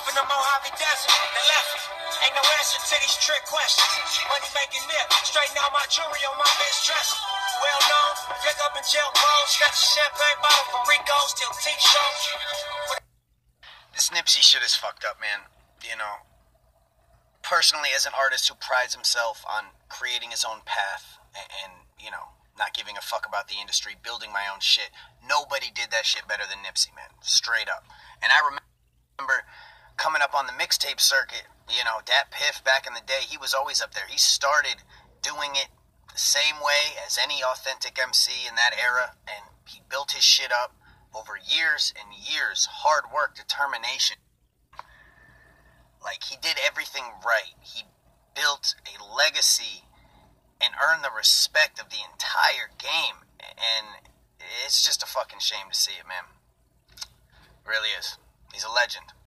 off in the Mojave Desert, then left. Ain't no answer to these trick questions. Money making nip, straighten out my jewelry on my bitch dress. Well known, pick up in jail clothes, got the champagne bottle from Rico's till T-shirts. This Nipsey shit is fucked up, man. You know, personally, as an artist who prides himself on creating his own path and, and, you know, not giving a fuck about the industry, building my own shit, nobody did that shit better than Nipsey, man. Straight up. And I remember up on the mixtape circuit, you know, DatPiff back in the day, he was always up there. He started doing it the same way as any authentic MC in that era, and he built his shit up over years and years, hard work, determination. Like he did everything right. He built a legacy and earned the respect of the entire game. And it's just a fucking shame to see it, man. It really is. He's a legend.